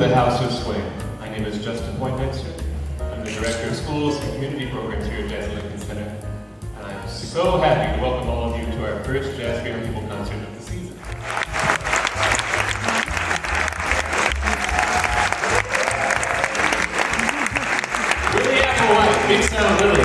the House of Swing. My name is Justin Poindexter. I'm the Director of Schools and Community Programs here at Jazz Lincoln Center. And I'm so happy to welcome all of you to our first Jazz for People concert of the season. Willie Applewhite, Big Sound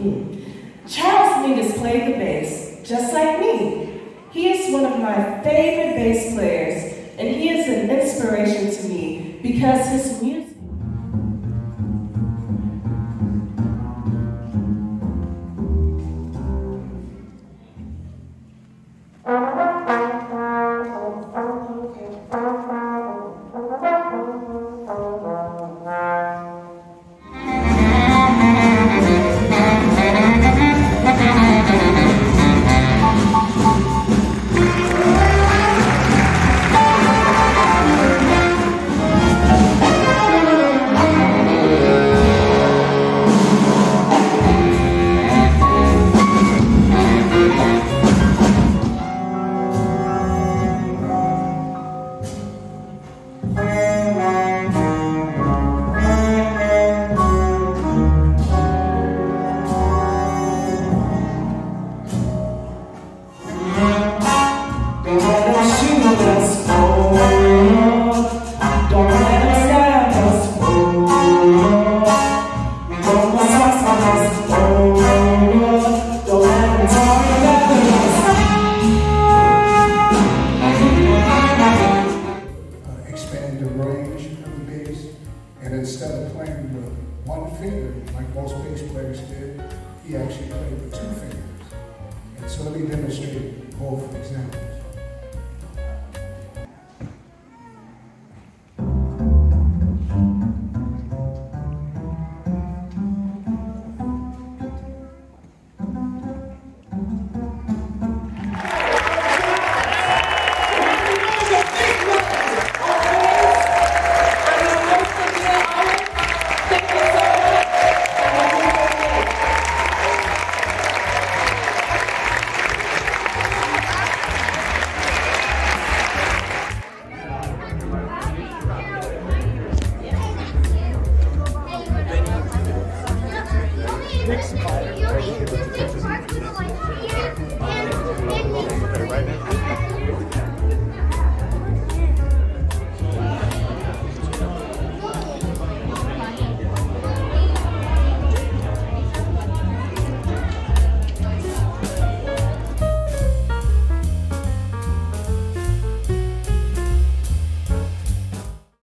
Charles Mingus played the bass, just like me. He is one of my favorite bass players, and he is an inspiration to me because his music. Instead of playing with one finger, like most bass players did, he actually played with two fingers. And so let me demonstrate both examples. fixed